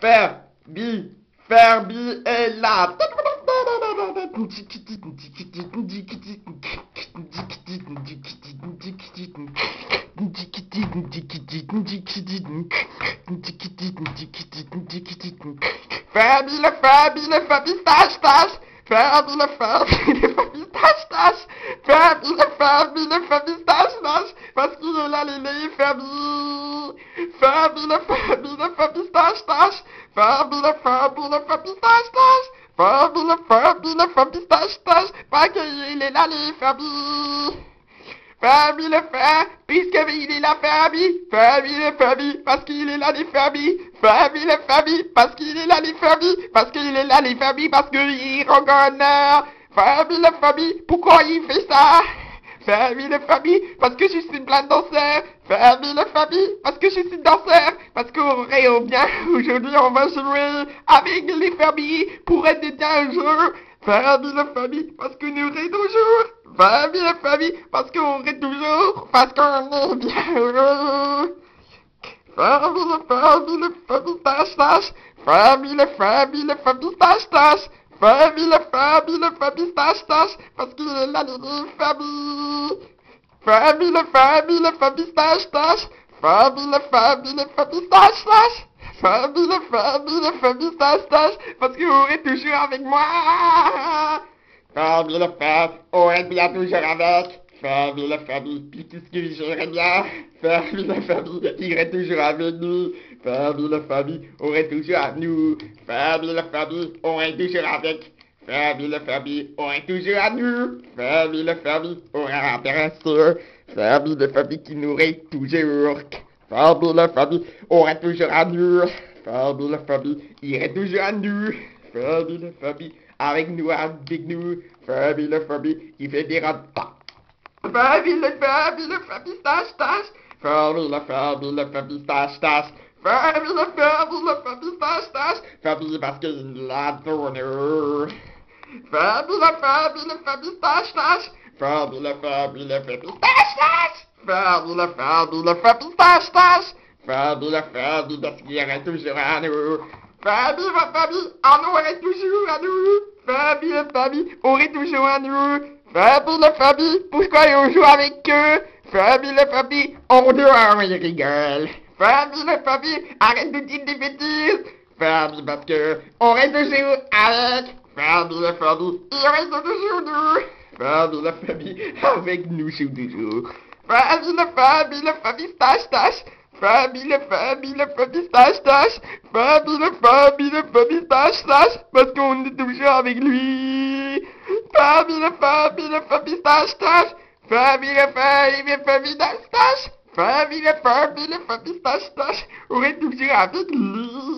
Ferbi, Ferbi est là. Ferbi le Ferbi le Ferbi stache stache. Ferbi le Ferbi le Ferbi stache stache. Ferbi le Ferbi le Ferbi stache stache. Parce qu'il est là l'élé Ferbi. Ferbi le Ferbi le Ferbi stache stache. Ferbi le Ferbi le Ferbi stache stache. Ferbi le Ferbi le Ferbi stache stache. Parce qu'il est là les Ferbi. Ferbi le puisque il est là Ferbi, Ferbi le Ferbi, parce qu'il est là les Ferbi, Ferbi le Ferbi, parce qu'il est là les Ferbi, parce qu'il est là les Ferbi, parce qu'il est rogonneur, Ferbi le Ferbi, pourquoi il fait ça? Ferbi le Ferbi, parce que je suis une pleine danseur, Ferbi le Ferbi, parce que je suis danseur, parce qu'au bien, aujourd'hui on va jouer avec les Ferbi pour être bien un jour, Ferbi le Ferbi, parce que nous toujours. Famille, la famille, parce qu'on rit toujours, parce qu'on est bien heureux. Famille, la famille, la famille, tâche, tâche. Famille, la famille, la famille, tâche, tâche. Famille, la famille, la famille, tâche, tâche. Parce qu'il est là, les familles. Famille, la famille, tâche, tâche. Famille, la famille, la famille, tâche, tâche. Parce que vous êtes toujours avec moi. La famille, on est bien toujours avec. Famille, la famille, puis tout ce que j'irais bien. Famille, la famille, irait toujours avec nous. Famille, on est toujours avec nous. Famille, la famille, on est toujours avec. La famille, on est toujours à nous. Famille, la famille, on est intéressé. La famille qui nourrit toujours. Famille, la famille, on est toujours à nous. Famille, la famille, irait toujours à nous. La famille, avec nous, avec nous. Famille, la famille, qui fait des repas. La famille, la famille, tâche, tâche. La famille, la famille, tâche, tâche. La famille, la famille, tâche, tâche. Famille, parce qu'il la tourné. Famille, la famille, la famille, tâche, tâche. Famille, la famille, la famille, tâche, tâche. Famille, la famille, la famille, tâche, tâche. Famille, la famille, parce qu'il y aurait toujours à nous. Famille, ma famille, on aurait toujours à nous. Famille, la famille, on aurait toujours à nous. Famille, la famille, pourquoi on joue avec eux? Famille, la famille, on dehors, ils rigolent. Famille, la famille, arrête de dire des bêtises. Famille, parce que reste toujours avec. Famille, la famille, il reste toujours nous. Famille, la famille, avec nous, c'est toujours. Famille, la famille, la famille, tâche, tâche. Famille, famille, famille, tâche, tâche. Famille, famille, famille, tâche, tâche. Parce qu'on est toujours avec lui. Famille, famille, famille, tâche, tâche. Famille, famille, famille, tâche, tâche. Famille, famille, famille, tâche, tâche. On est toujours avec lui.